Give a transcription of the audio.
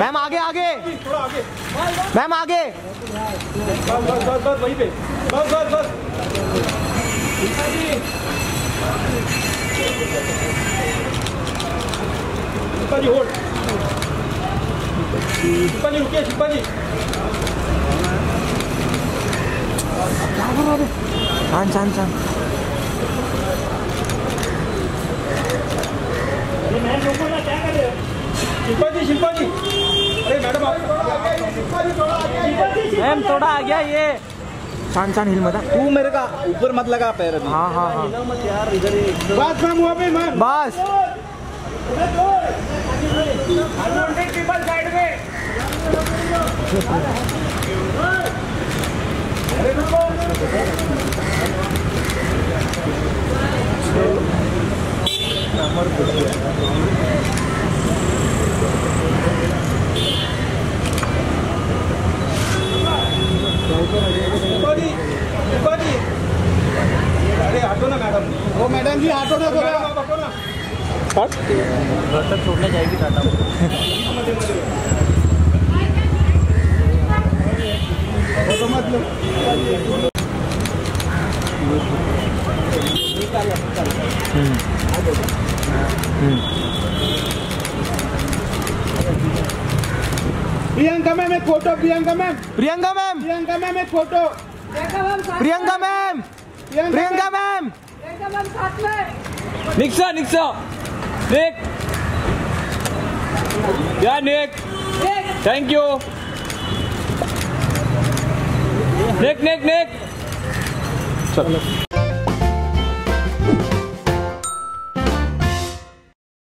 Ma'am, आगे आगे। Ma'am, आगे। बस बस बस बस। वहीं पे जी होल्ड। शिपा शिपा जी छान छान छान शिल्पा जी शिल्पा अरे मैडम आप शिल्पा जी थोड़ा आगे मैम थोड़ा आ गया ये छान छान हिल मत तू मेरे का ऊपर मत लगा पैर अभी। हाँ हाँ हाँ। बस मैम वहाँ पे मैम। बस। शिल्पा जी वो मैडम जी ऑटो ना ना घर तक छोड़ने जाएगी टाटा प्रियंका मैम एक photo Priyanka ma'am Priyanka ma'am Priyanka ma'am एक photo Priyanka ma'am Priyanka ma'am Nixa, Nixa. Nick. Yeah, Nick. Thank you. Nick, Nick, Nick. चलो